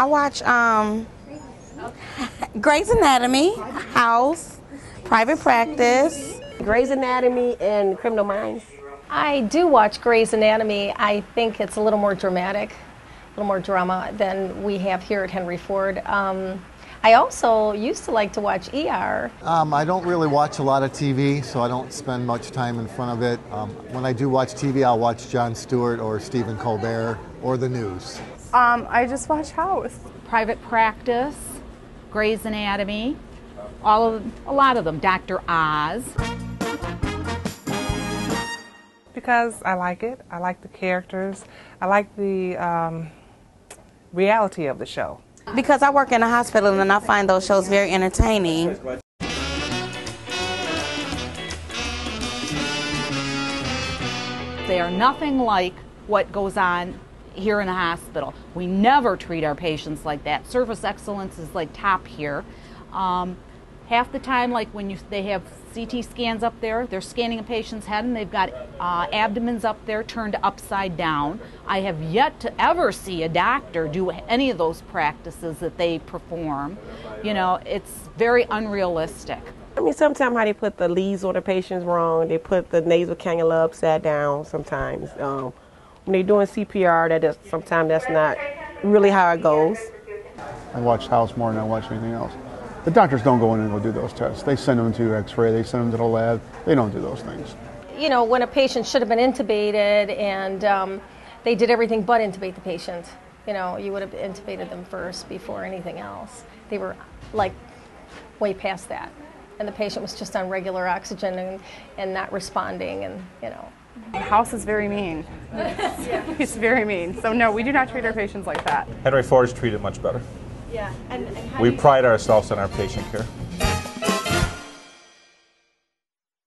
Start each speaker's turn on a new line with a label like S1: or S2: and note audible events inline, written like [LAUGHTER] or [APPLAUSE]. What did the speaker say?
S1: I watch um, Grey's Anatomy, House, Private Practice.
S2: Grey's Anatomy and Criminal Minds.
S3: I do watch Grey's Anatomy. I think it's a little more dramatic, a little more drama than we have here at Henry Ford. Um, I also used to like to watch ER.
S4: Um, I don't really watch a lot of TV, so I don't spend much time in front of it. Um, when I do watch TV, I'll watch Jon Stewart or Stephen Colbert or the news.
S5: Um, I just watch House.
S6: Private Practice, Grey's Anatomy, all of a lot of them. Dr. Oz.
S5: Because I like it. I like the characters. I like the um, reality of the show.
S1: Because I work in a hospital and I find those shows very entertaining.
S6: They are nothing like what goes on here in the hospital. We never treat our patients like that. Service excellence is like top here. Um, half the time, like when you, they have CT scans up there, they're scanning a patient's head and they've got uh, abdomens up there turned upside down. I have yet to ever see a doctor do any of those practices that they perform. You know, it's very unrealistic.
S2: I mean, sometimes how they put the leads on the patients wrong. They put the nasal cannula upside down sometimes. Um, when they're doing CPR, that is, sometimes that's not really how it goes.
S7: I watch House more than I watch anything else. The doctors don't go in and go do those tests. They send them to X-ray. They send them to the lab. They don't do those things.
S3: You know, when a patient should have been intubated and um, they did everything but intubate the patient. You know, you would have intubated them first before anything else. They were like way past that. And the patient was just on regular oxygen and, and not responding and, you know.
S5: The house is very mean. [LAUGHS] It's very mean. So, no, we do not treat our patients like that.
S8: Henry Ford is treated much better.
S3: Yeah. And, and
S8: We pride ourselves on our patient care.